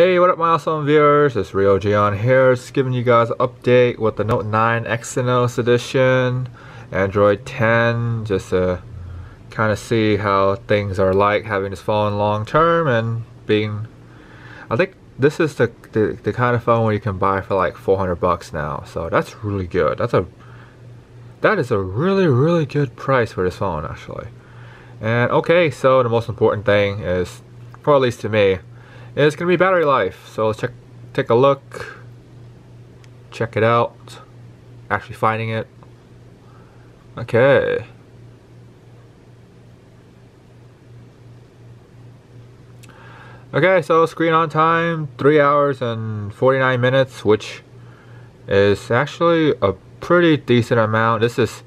Hey, what up my awesome viewers? It's Ryo Jeon here, just giving you guys an update with the Note 9 Exynos edition, Android 10, just to kind of see how things are like having this phone long term and being, I think this is the, the, the kind of phone where you can buy for like 400 bucks now, so that's really good. That's a, that is a really, really good price for this phone actually. And okay, so the most important thing is, or at least to me, it's gonna be battery life. So let's check, take a look, check it out. Actually finding it. Okay. Okay, so screen on time, 3 hours and 49 minutes, which is actually a pretty decent amount. This is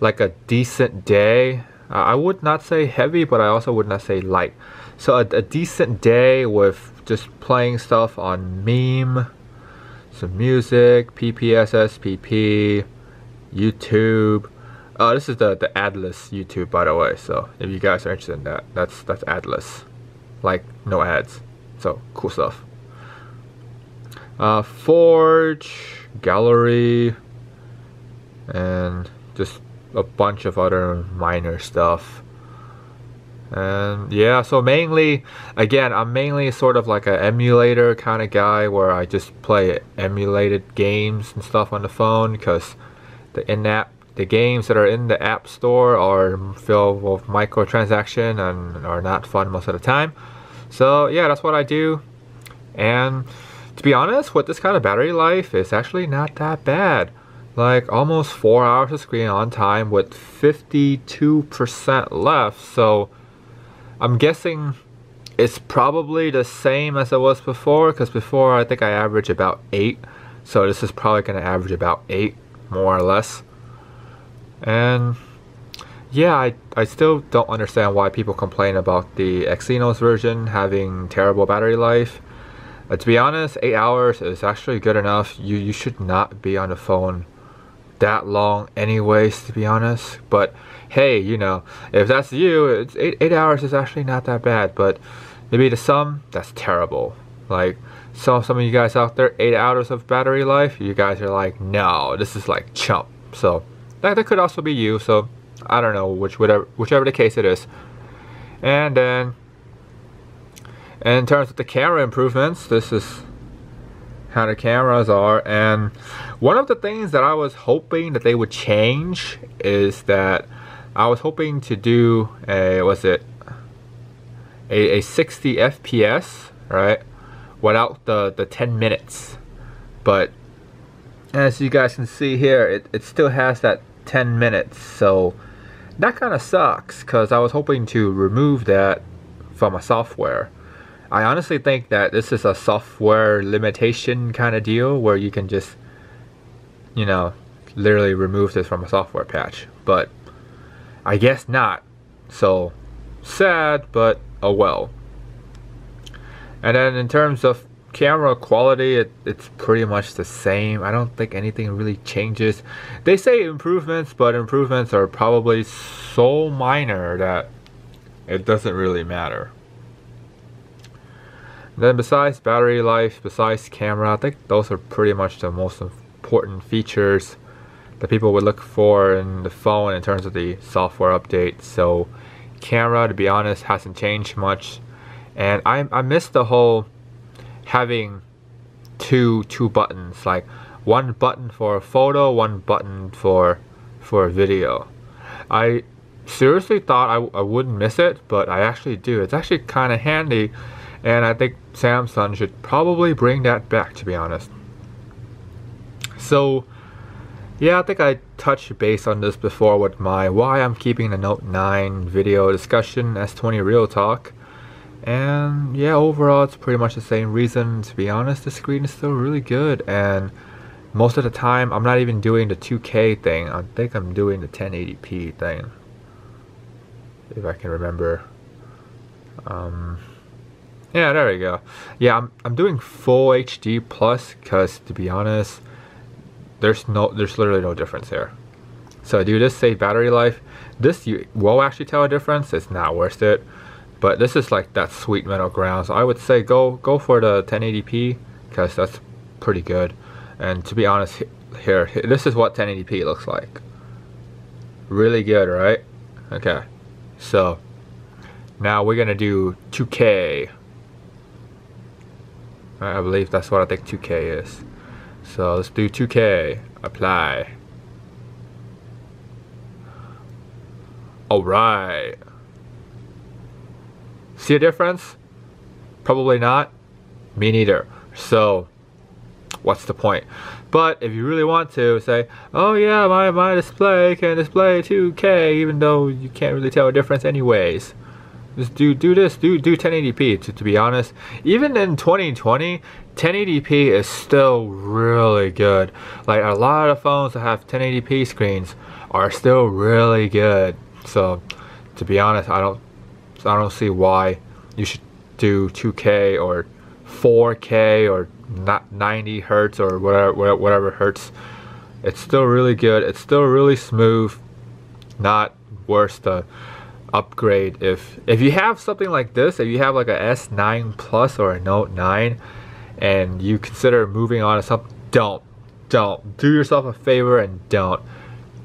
like a decent day. Uh, I would not say heavy, but I also would not say light. So a, a decent day with just playing stuff on meme, some music, PPSSPP, YouTube. Oh, this is the the Adless YouTube, by the way. So if you guys are interested in that, that's that's Adless, like no ads. So cool stuff. Uh, Forge, Gallery, and just a bunch of other minor stuff. And yeah, so mainly, again, I'm mainly sort of like an emulator kind of guy where I just play emulated games and stuff on the phone because the in-app, the games that are in the app store are filled with microtransaction and are not fun most of the time. So yeah, that's what I do. And to be honest, with this kind of battery life, it's actually not that bad. Like almost four hours of screen on time with 52% left. So I'm guessing it's probably the same as it was before because before I think I averaged about 8 so this is probably going to average about 8 more or less. And yeah I, I still don't understand why people complain about the Exynos version having terrible battery life. Uh, to be honest 8 hours is actually good enough. You, you should not be on the phone that long anyways to be honest. But hey you know if that's you it's eight, eight hours is actually not that bad. But maybe to some that's terrible. Like some some of you guys out there eight hours of battery life you guys are like no this is like chump. So that, that could also be you. So I don't know which whatever whichever the case it is. And then in terms of the camera improvements this is how the cameras are and one of the things that I was hoping that they would change is that I was hoping to do a was it? A, a 60 FPS right without the the 10 minutes. But as you guys can see here it, it still has that 10 minutes so that kind of sucks because I was hoping to remove that from a software I honestly think that this is a software limitation kind of deal where you can just, you know, literally remove this from a software patch. But I guess not. So sad, but oh well. And then in terms of camera quality, it, it's pretty much the same. I don't think anything really changes. They say improvements, but improvements are probably so minor that it doesn't really matter. Then besides battery life, besides camera, I think those are pretty much the most important features that people would look for in the phone in terms of the software update. So camera, to be honest, hasn't changed much. And I, I miss the whole having two two buttons, like one button for a photo, one button for for a video. I seriously thought I, I wouldn't miss it, but I actually do. It's actually kind of handy and I think Samsung should probably bring that back to be honest. So yeah, I think I touched base on this before with my why I'm keeping the Note 9 video discussion S20 Real Talk. And yeah, overall it's pretty much the same reason. To be honest, the screen is still really good and most of the time I'm not even doing the 2K thing. I think I'm doing the 1080p thing. If I can remember. Um, yeah, there we go. Yeah, I'm, I'm doing full HD plus because to be honest, there's no there's literally no difference here. So do this save battery life. This you will actually tell a difference. It's not worth it. but this is like that sweet middle ground. So I would say go go for the 1080p because that's pretty good. And to be honest, here, this is what 1080p looks like. Really good, right? Okay, so now we're gonna do 2K. I believe that's what I think 2K is. So let's do 2K, apply. Alright. See a difference? Probably not. Me neither. So, what's the point? But if you really want to say, oh yeah, my, my display can display 2K even though you can't really tell a difference anyways. Just do do this, do do 1080p to, to be honest. Even in 2020, 1080p is still really good. Like a lot of phones that have 1080p screens are still really good. So to be honest, I don't I don't see why you should do 2K or 4K or not 90 hertz or whatever whatever hertz. It's still really good. It's still really smooth. Not worse to upgrade if if you have something like this. If you have like a S9 Plus or a Note 9, and you consider moving on to something, don't don't do yourself a favor and don't.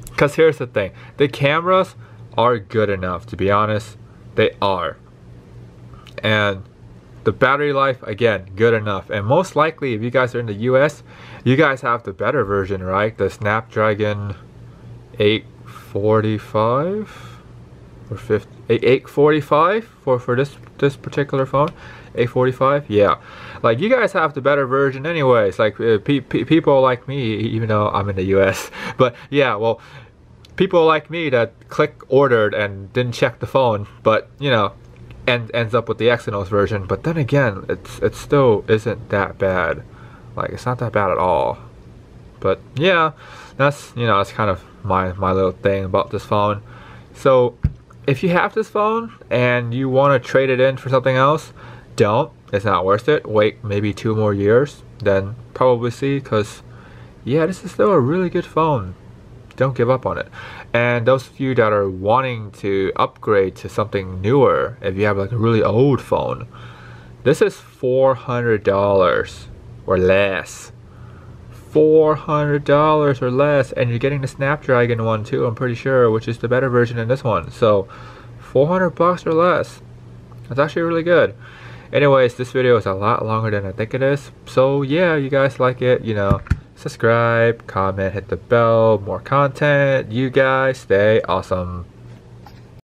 Because here's the thing: the cameras are good enough. To be honest, they are. And the battery life, again, good enough. And most likely, if you guys are in the US, you guys have the better version, right? The Snapdragon 845 or 50, 845 for, for this, this particular phone. 845 yeah like you guys have the better version anyways like uh, pe pe people like me even though i'm in the us but yeah well people like me that click ordered and didn't check the phone but you know and ends up with the Exynos version. But then again, it's it still isn't that bad. Like it's not that bad at all. But yeah, that's you know that's kind of my my little thing about this phone. So if you have this phone and you want to trade it in for something else, don't. It's not worth it. Wait maybe two more years, then probably see. Cause yeah, this is still a really good phone don't give up on it. And those of you that are wanting to upgrade to something newer, if you have like a really old phone, this is $400 or less. $400 or less, and you're getting the Snapdragon one too, I'm pretty sure, which is the better version than this one. So, 400 bucks or less. That's actually really good. Anyways, this video is a lot longer than I think it is. So yeah, you guys like it, you know, subscribe, comment, hit the bell, more content. You guys stay awesome.